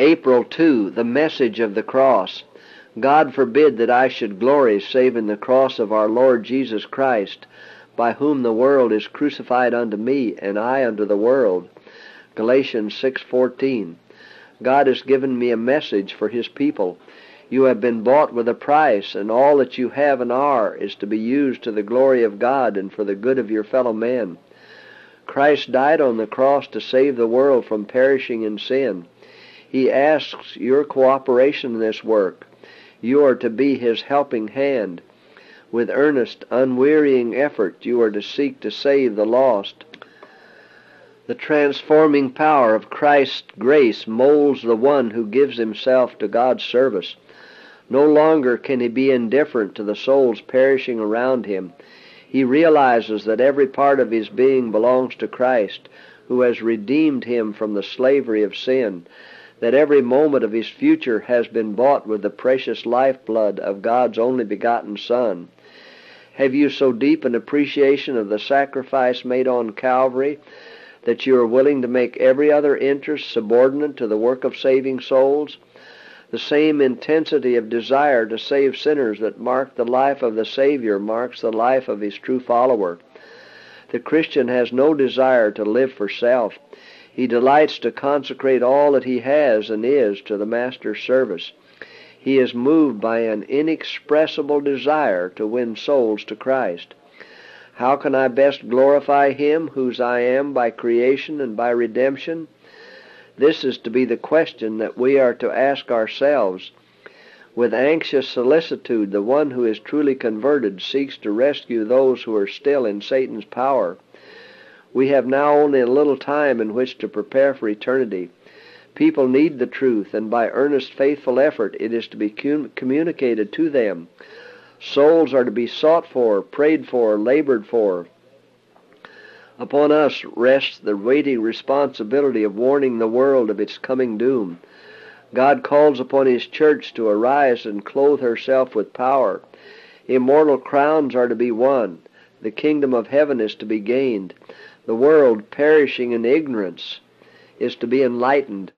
April 2, the message of the cross. God forbid that I should glory save in the cross of our Lord Jesus Christ, by whom the world is crucified unto me, and I unto the world. Galatians 6:14. God has given me a message for his people. You have been bought with a price, and all that you have and are is to be used to the glory of God and for the good of your fellow men. Christ died on the cross to save the world from perishing in sin. He asks your cooperation in this work. You are to be his helping hand. With earnest, unwearying effort, you are to seek to save the lost. The transforming power of Christ's grace molds the one who gives himself to God's service. No longer can he be indifferent to the souls perishing around him. He realizes that every part of his being belongs to Christ, who has redeemed him from the slavery of sin, that every moment of his future has been bought with the precious lifeblood of God's only begotten Son. Have you so deep an appreciation of the sacrifice made on Calvary that you are willing to make every other interest subordinate to the work of saving souls? The same intensity of desire to save sinners that marked the life of the Savior marks the life of his true follower. The Christian has no desire to live for self. He delights to consecrate all that he has and is to the Master's service. He is moved by an inexpressible desire to win souls to Christ. How can I best glorify Him whose I am by creation and by redemption? This is to be the question that we are to ask ourselves. With anxious solicitude, the one who is truly converted seeks to rescue those who are still in Satan's power. We have now only a little time in which to prepare for eternity. People need the truth, and by earnest, faithful effort it is to be communicated to them. Souls are to be sought for, prayed for, labored for. Upon us rests the weighty responsibility of warning the world of its coming doom. God calls upon His church to arise and clothe herself with power. Immortal crowns are to be won. The kingdom of heaven is to be gained. The world, perishing in ignorance, is to be enlightened.